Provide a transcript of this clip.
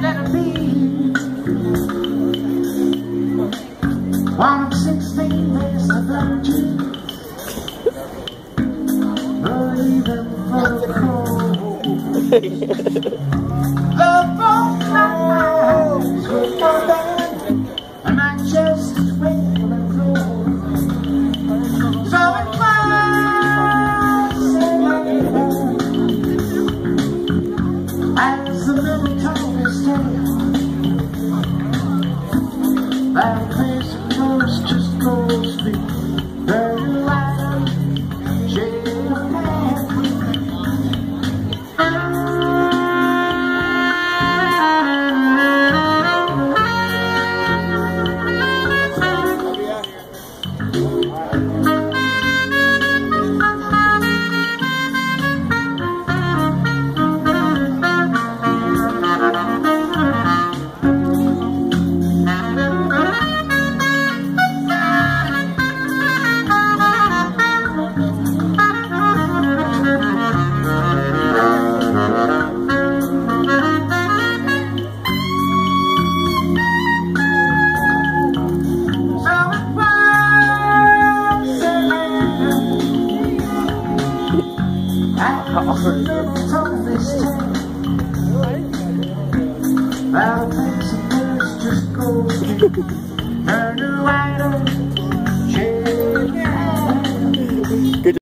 let it be. Of virgin. Believing for the cold. Love broke my eyes with bed, and I just wait and close. So it was as the little Of yours just goes me That of yours just goes me very light.